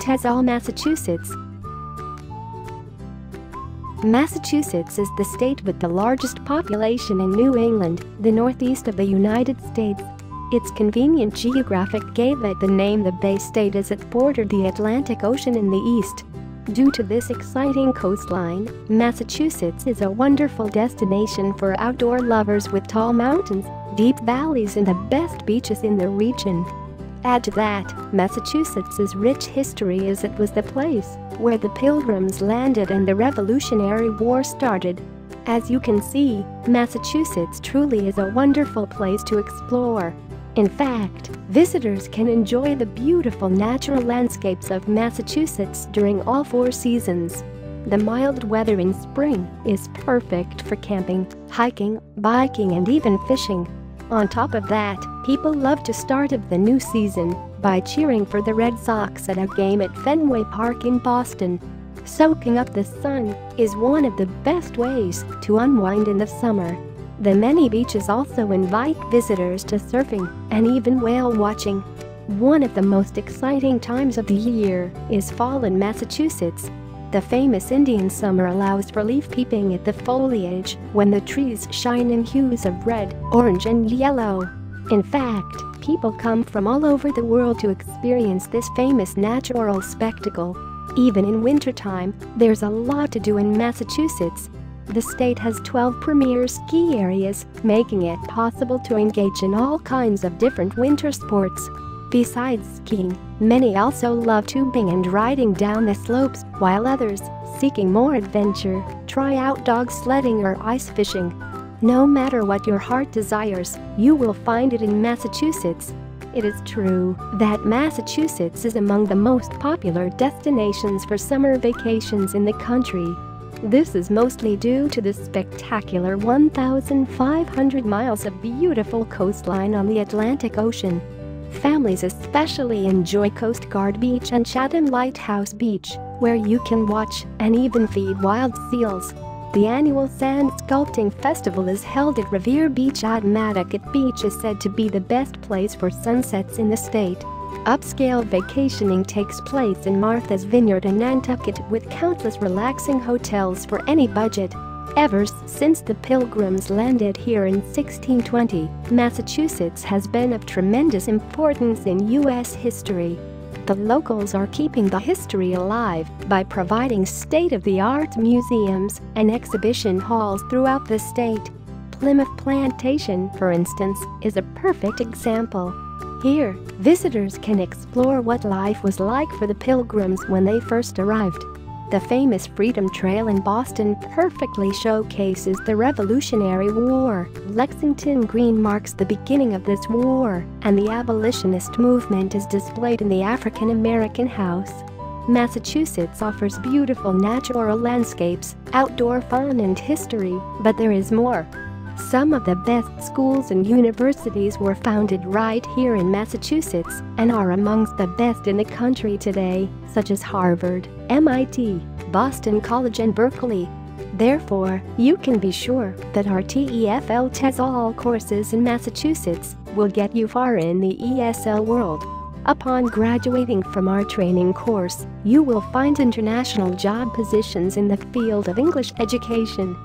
TESOL, Massachusetts. Massachusetts is the state with the largest population in New England, the northeast of the United States. Its convenient geographic gave it the name the Bay State as it bordered the Atlantic Ocean in the east. Due to this exciting coastline, Massachusetts is a wonderful destination for outdoor lovers with tall mountains, deep valleys and the best beaches in the region. Add to that, Massachusetts' rich history as it was the place where the Pilgrims landed and the Revolutionary War started. As you can see, Massachusetts truly is a wonderful place to explore. In fact, visitors can enjoy the beautiful natural landscapes of Massachusetts during all four seasons. The mild weather in spring is perfect for camping, hiking, biking and even fishing. On top of that, people love to start of the new season by cheering for the Red Sox at a game at Fenway Park in Boston. Soaking up the sun is one of the best ways to unwind in the summer. The many beaches also invite visitors to surfing and even whale watching. One of the most exciting times of the year is fall in Massachusetts. The famous Indian summer allows for leaf peeping at the foliage when the trees shine in hues of red, orange and yellow. In fact, people come from all over the world to experience this famous natural spectacle. Even in wintertime, there's a lot to do in Massachusetts the state has 12 premier ski areas, making it possible to engage in all kinds of different winter sports. Besides skiing, many also love tubing and riding down the slopes, while others, seeking more adventure, try out dog sledding or ice fishing. No matter what your heart desires, you will find it in Massachusetts. It is true that Massachusetts is among the most popular destinations for summer vacations in the country. This is mostly due to the spectacular 1,500 miles of beautiful coastline on the Atlantic Ocean. Families especially enjoy Coast Guard Beach and Chatham Lighthouse Beach, where you can watch and even feed wild seals. The annual Sand Sculpting Festival is held at Revere Beach at Madaket Beach is said to be the best place for sunsets in the state. Upscale vacationing takes place in Martha's Vineyard and Nantucket with countless relaxing hotels for any budget. Ever since the Pilgrims landed here in 1620, Massachusetts has been of tremendous importance in U.S. history. The locals are keeping the history alive by providing state-of-the-art museums and exhibition halls throughout the state. Plymouth Plantation, for instance, is a perfect example. Here, visitors can explore what life was like for the Pilgrims when they first arrived. The famous Freedom Trail in Boston perfectly showcases the Revolutionary War. Lexington Green marks the beginning of this war, and the abolitionist movement is displayed in the African American House. Massachusetts offers beautiful natural landscapes, outdoor fun and history, but there is more. Some of the best schools and universities were founded right here in Massachusetts and are amongst the best in the country today, such as Harvard, MIT, Boston College and Berklee. Therefore, you can be sure that our TEFL TESOL courses in Massachusetts will get you far in the ESL world. Upon graduating from our training course, you will find international job positions in the field of English education